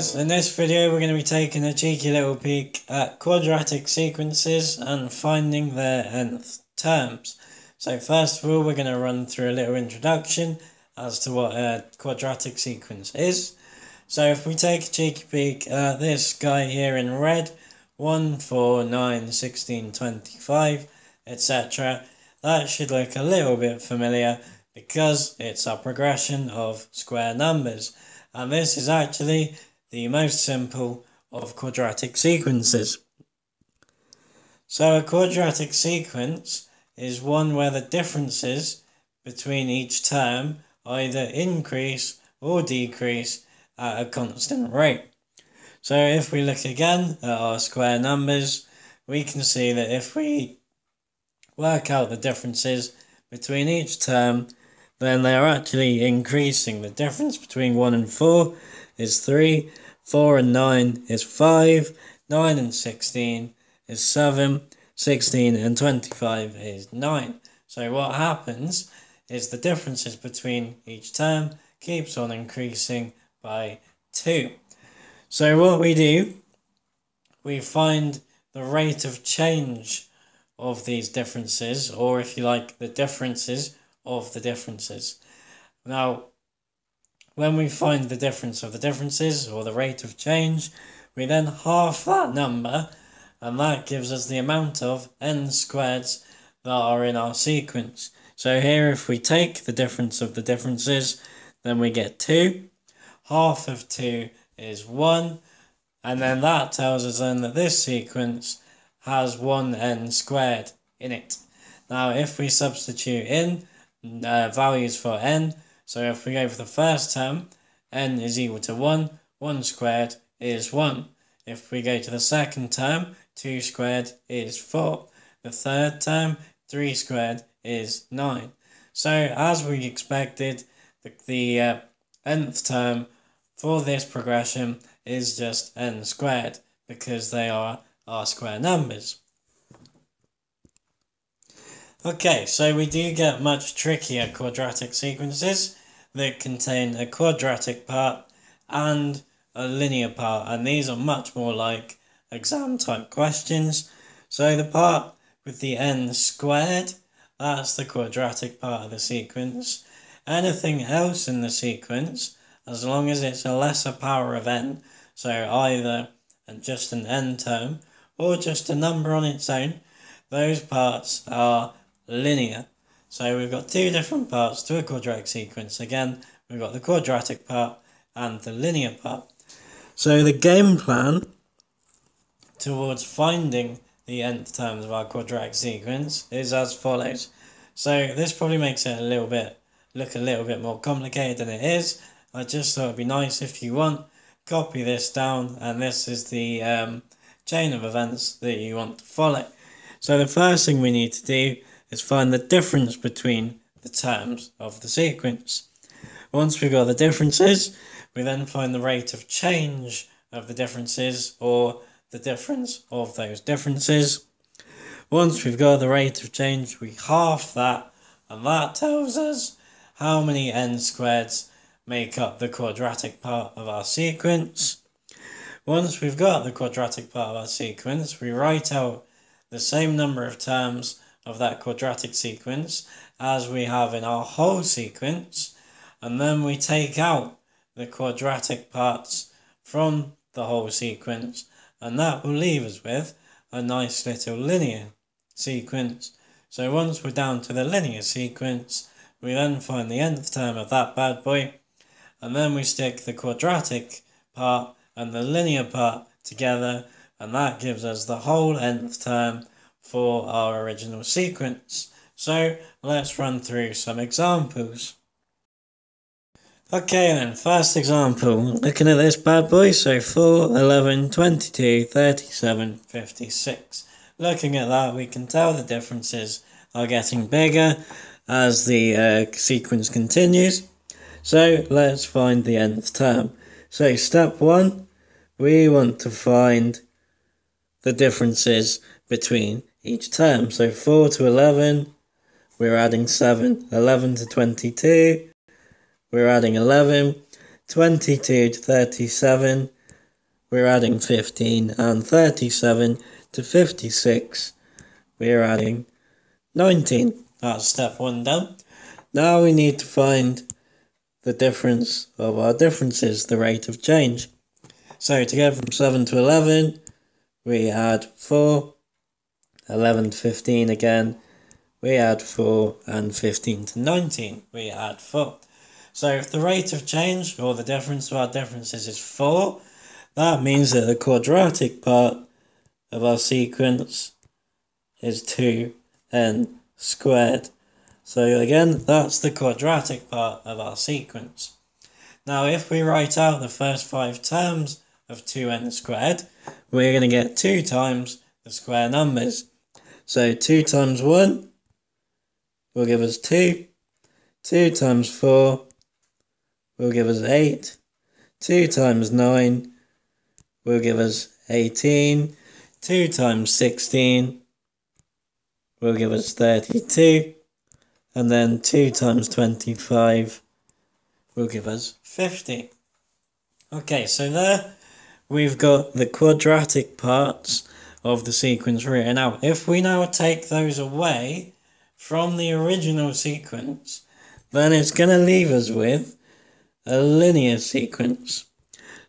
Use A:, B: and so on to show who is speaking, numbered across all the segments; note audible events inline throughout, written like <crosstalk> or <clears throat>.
A: guys, in this video we're going to be taking a cheeky little peek at quadratic sequences and finding their nth terms. So first of all we're going to run through a little introduction as to what a quadratic sequence is. So if we take a cheeky peek at this guy here in red, 1, 4, 9, 16, 25, etc. That should look a little bit familiar because it's a progression of square numbers. And this is actually the most simple of quadratic sequences. So a quadratic sequence is one where the differences between each term either increase or decrease at a constant rate. So if we look again at our square numbers, we can see that if we work out the differences between each term, then they are actually increasing. The difference between 1 and 4 is 3, 4 and 9 is 5, 9 and 16 is 7, 16 and 25 is 9. So what happens is the differences between each term keeps on increasing by 2. So what we do, we find the rate of change of these differences, or if you like, the differences of the differences. Now, when we find the difference of the differences, or the rate of change, we then half that number, and that gives us the amount of n squareds that are in our sequence. So here, if we take the difference of the differences, then we get 2. Half of 2 is 1. And then that tells us then that this sequence has 1n squared in it. Now, if we substitute in uh, values for n, so if we go for the first term, n is equal to 1, 1 squared is 1. If we go to the second term, 2 squared is 4. The third term, 3 squared is 9. So, as we expected, the, the uh, nth term for this progression is just n squared because they are R square numbers. Okay, so we do get much trickier quadratic sequences that contain a quadratic part and a linear part, and these are much more like exam type questions. So the part with the n squared, that's the quadratic part of the sequence. Anything else in the sequence, as long as it's a lesser power of n, so either just an n term or just a number on its own, those parts are linear. So we've got two different parts to a quadratic sequence. Again, we've got the quadratic part and the linear part. So the game plan towards finding the nth terms of our quadratic sequence is as follows. So this probably makes it a little bit look a little bit more complicated than it is. I just thought it'd be nice if you want, copy this down and this is the um, chain of events that you want to follow. So the first thing we need to do is find the difference between the terms of the sequence. Once we've got the differences, we then find the rate of change of the differences or the difference of those differences. Once we've got the rate of change, we half that, and that tells us how many n squareds make up the quadratic part of our sequence. Once we've got the quadratic part of our sequence, we write out the same number of terms of that quadratic sequence as we have in our whole sequence, and then we take out the quadratic parts from the whole sequence, and that will leave us with a nice little linear sequence. So once we're down to the linear sequence, we then find the nth term of that bad boy, and then we stick the quadratic part and the linear part together and that gives us the whole nth term for our original sequence. So let's run through some examples. Okay then, first example, looking at this bad boy, so 4, 11, 22, 37, 56. Looking at that, we can tell the differences are getting bigger as the uh, sequence continues. So let's find the nth term. So step 1, we want to find the differences between each term. So 4 to 11, we're adding 7. 11 to 22, we're adding 11. 22 to 37, we're adding 15, and 37 to 56, we're adding 19. That's step one done. Now we need to find the difference of our differences, the rate of change. So to go from 7 to 11, we add 4, 11 to 15 again, we add 4, and 15 to 19, we add 4. So if the rate of change, or the difference of our differences is 4, that means that the quadratic part of our sequence is 2n squared. So again, that's the quadratic part of our sequence. Now if we write out the first five terms of 2n squared, we're going to get 2 times the square numbers. So 2 times 1 will give us 2. 2 times 4 will give us 8. 2 times 9 will give us 18. 2 times 16 will give us 32. And then 2 times 25 will give us 50. Okay, so there we've got the quadratic parts of the sequence written Now, If we now take those away from the original sequence, then it's going to leave us with a linear sequence.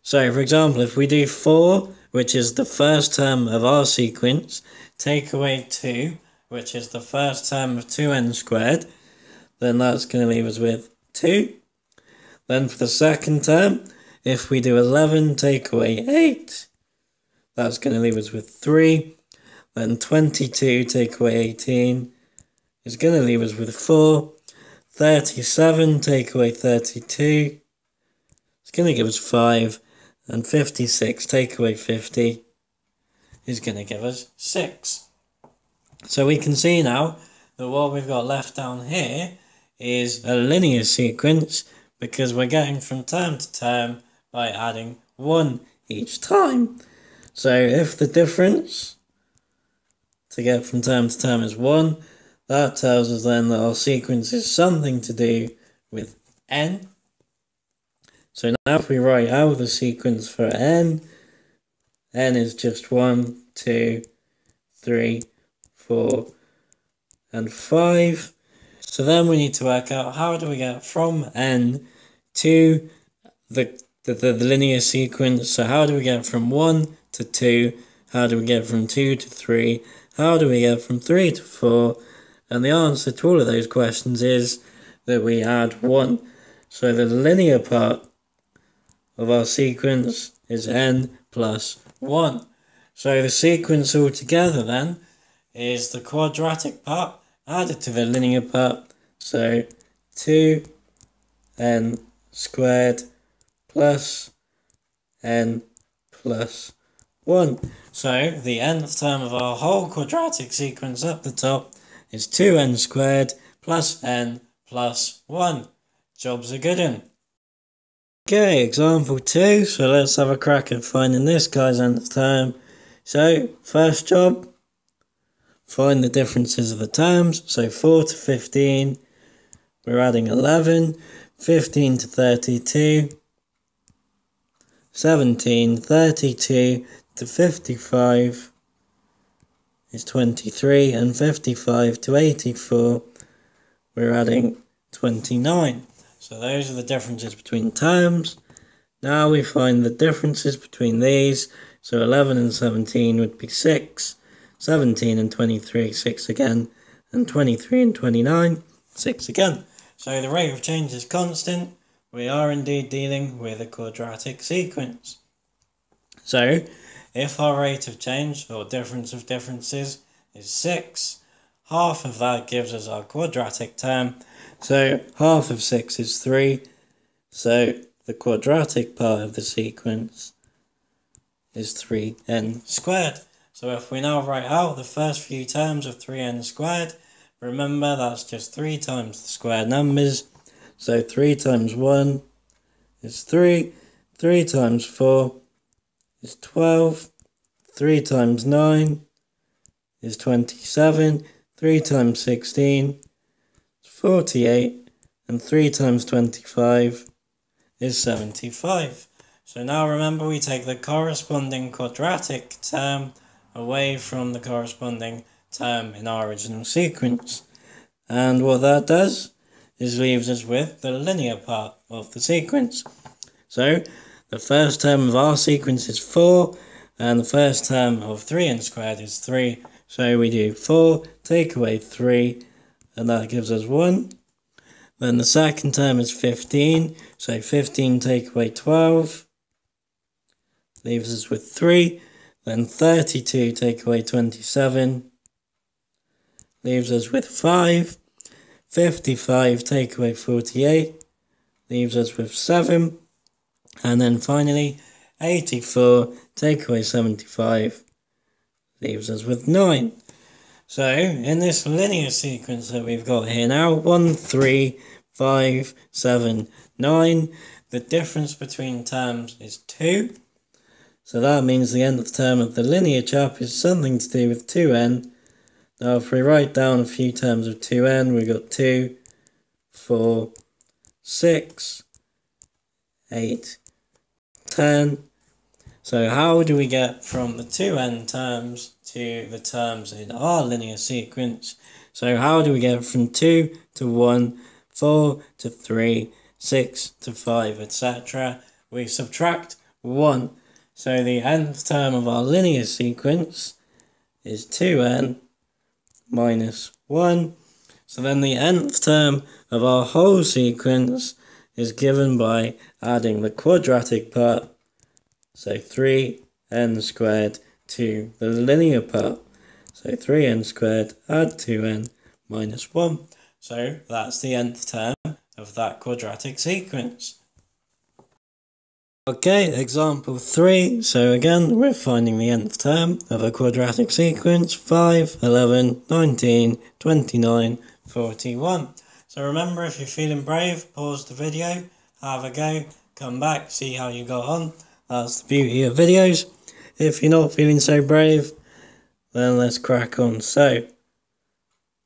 A: So, for example, if we do 4, which is the first term of our sequence, take away 2, which is the first term of 2n squared, then that's going to leave us with 2. Then for the second term, if we do 11, take away 8, that's going to leave us with 3. Then 22, take away 18, is going to leave us with 4. 37, take away 32, it's going to give us 5 and 56 take away 50 is going to give us 6. So we can see now that what we've got left down here is a linear sequence because we're getting from term to term by adding 1 each time. So if the difference to get from time to time is 1, that tells us then that our sequence is something to do with n so now if we write out the sequence for n, n is just 1, 2, 3, 4, and 5. So then we need to work out how do we get from n to the, the, the, linear sequence. So how do we get from 1 to 2? How do we get from 2 to 3? How do we get from 3 to 4? And the answer to all of those questions is that we add 1. So the linear part of our sequence is n plus 1. So the sequence altogether then is the quadratic part added to the linear part. So 2n squared plus n plus 1. So the nth term of our whole quadratic sequence up the top is 2n squared plus n plus 1. Job's a good one. Okay, example two. So let's have a crack at finding this guy's nth term. So, first job, find the differences of the terms. So 4 to 15, we're adding 11, 15 to 32, 17, 32 to 55 is 23, and 55 to 84, we're adding 29. So those are the differences between terms. Now we find the differences between these. So 11 and 17 would be 6. 17 and 23, 6 again. And 23 and 29, 6 again. So the rate of change is constant. We are indeed dealing with a quadratic sequence. So, if our rate of change, or difference of differences, is 6, half of that gives us our quadratic term, so half of 6 is 3. So the quadratic part of the sequence is 3n squared. So if we now write out the first few terms of 3n squared, remember that's just 3 times the square numbers. So 3 times 1 is 3. 3 times 4 is 12. 3 times 9 is 27. 3 times 16 is 48 and 3 times 25 is 75. So now remember we take the corresponding quadratic term away from the corresponding term in our original sequence. And what that does is leaves us with the linear part of the sequence. So the first term of our sequence is 4, and the first term of 3n squared is 3. So we do 4, take away 3, and that gives us 1. Then the second term is 15, so 15 take away 12, leaves us with 3. Then 32 take away 27, leaves us with 5. 55 take away 48, leaves us with 7. And then finally, 84 take away 75 leaves us with 9. So, in this linear sequence that we've got here now, 1, 3, 5, 7, 9, the difference between terms is 2. So that means the nth term of the linear chap is something to do with 2n. Now if we write down a few terms of 2n, we've got 2, 4, 6, 8, 10. So how do we get from the 2n terms to the terms in our linear sequence? So how do we get from 2 to 1, 4 to 3, 6 to 5, etc.? We subtract 1 so the nth term of our linear sequence is 2n minus 1. So then the nth term of our whole sequence is given by adding the quadratic part, so 3n squared to the linear part. So 3n squared add 2n minus 1. So that's the nth term of that quadratic sequence. Okay, example 3. So again, we're finding the nth term of a quadratic sequence 5, 11, 19, 29, 41. So remember, if you're feeling brave, pause the video, have a go, come back, see how you got on. That's the beauty of videos. If you're not feeling so brave, then let's crack on. So,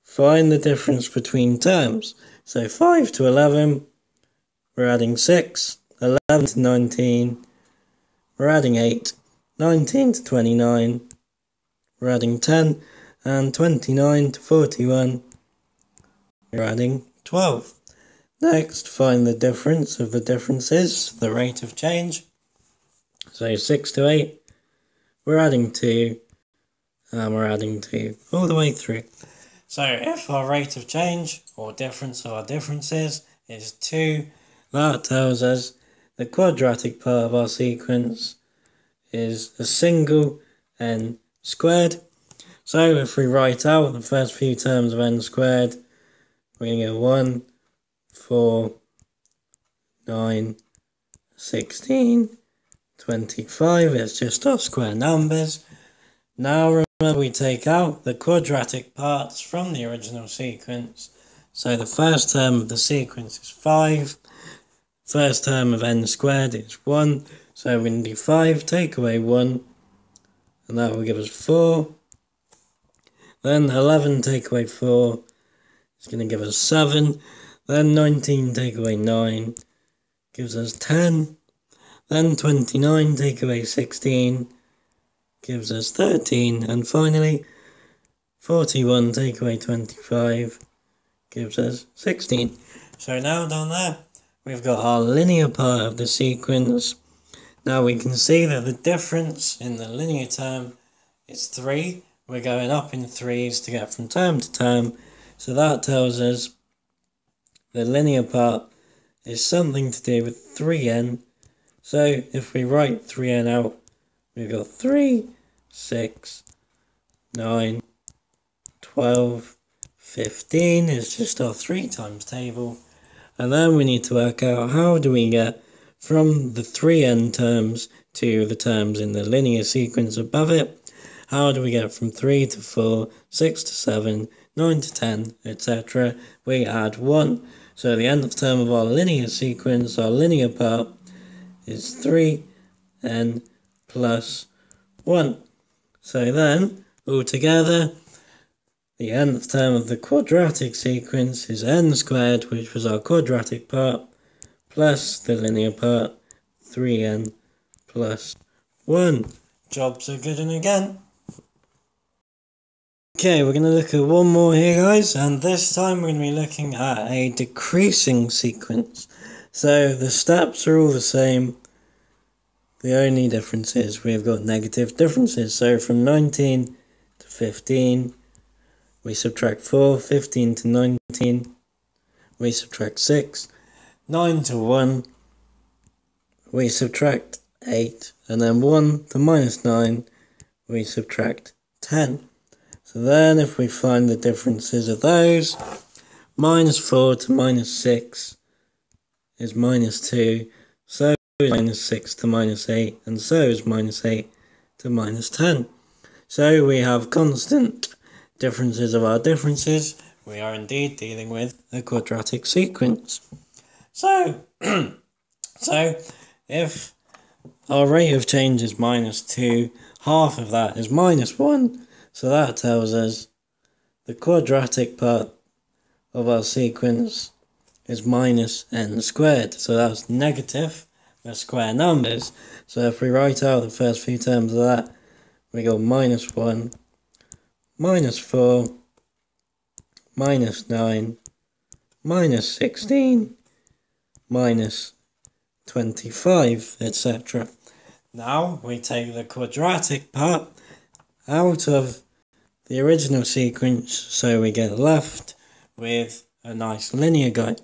A: find the difference between terms. So 5 to 11, we're adding 6. 11 to 19, we're adding 8, 19 to 29, we're adding 10, and 29 to 41, we're adding 12. Next, find the difference of the differences, the rate of change. So 6 to 8, we're adding 2, and we're adding 2 all the way through. So if our rate of change, or difference of our differences, is 2, that tells us the quadratic part of our sequence is a single n squared. So if we write out the first few terms of n squared, we're going to get 1, 4, 9, 16, 25. It's just our square numbers. Now remember we take out the quadratic parts from the original sequence. So the first term of the sequence is 5. First term of n squared is 1, so to do 5, take away 1, and that will give us 4. Then 11 take away 4 is going to give us 7. Then 19 take away 9 gives us 10. Then 29 take away 16 gives us 13. And finally, 41 take away 25 gives us 16. So now down there, we've got our linear part of the sequence. Now we can see that the difference in the linear term is 3. We're going up in 3s to get from term to term. So that tells us the linear part is something to do with 3n. So if we write 3n out, we've got 3, 6, 9, 12, 15 is just our 3 times table. And then we need to work out how do we get from the 3n terms to the terms in the linear sequence above it. How do we get from 3 to 4, 6 to 7, 9 to 10, etc. We add 1. So the nth term of our linear sequence, our linear part, is 3n plus 1. So then, altogether, the nth term of the quadratic sequence is n squared, which was our quadratic part, plus the linear part, 3n plus 1. Jobs are good and again. Okay, we're going to look at one more here, guys, and this time we're going to be looking at a decreasing sequence. So the steps are all the same. The only difference is we've got negative differences. So from 19 to 15, we subtract 4, 15 to 19, we subtract 6, 9 to 1, we subtract 8, and then 1 to minus 9, we subtract 10. So then if we find the differences of those, minus 4 to minus 6 is minus 2, so is minus 6 to minus 8, and so is minus 8 to minus 10. So we have constant differences of our differences. We are indeed dealing with a quadratic sequence. So, <clears throat> so if our rate of change is minus 2, half of that is minus 1, so that tells us the quadratic part of our sequence is minus n squared. So that's negative, the square numbers. So if we write out the first few terms of that, we go minus 1, minus 4, minus 9, minus 16, minus 25, etc. Now we take the quadratic part out of the original sequence so we get left with a nice linear guide.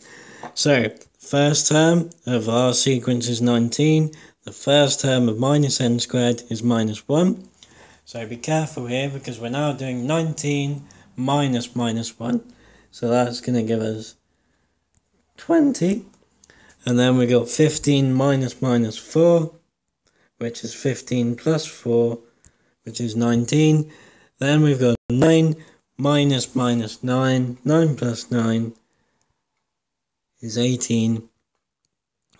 A: So, first term of our sequence is 19, the first term of minus n squared is minus 1. So be careful here because we're now doing 19 minus minus 1. So that's going to give us 20. And then we got 15 minus minus 4, which is 15 plus 4, which is 19. Then we've got 9 minus minus 9. 9 plus 9 is 18.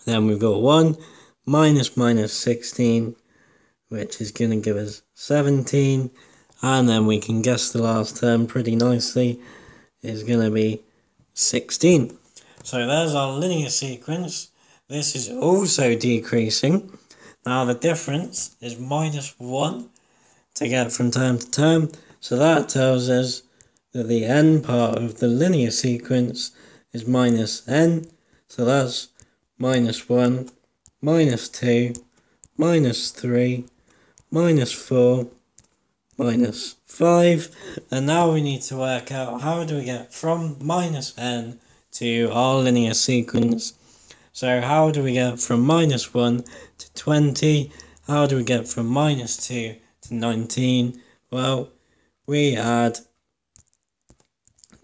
A: Then we've got 1 minus minus 16, which is going to give us 17. And then we can guess the last term pretty nicely is going to be 16. So there's our linear sequence. This is also decreasing. Now the difference is minus 1 to get from term to term. So that tells us that the n part of the linear sequence is minus n. So that's minus 1, minus 2, minus 3, minus 4, minus 5. And now we need to work out how do we get from minus n to our linear sequence. So how do we get from minus 1 to 20? How do we get from minus 2 to 19, well, we add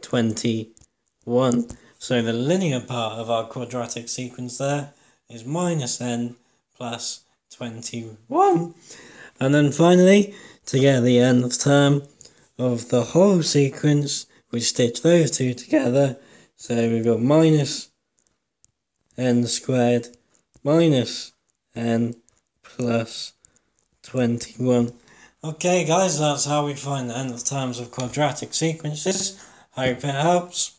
A: 21. So the linear part of our quadratic sequence there is minus n plus 21. And then finally, to get the nth term of the whole sequence, we stitch those two together. So we've got minus n squared minus n plus 21. Okay guys, that's how we find the nth terms of quadratic sequences. Hope it helps.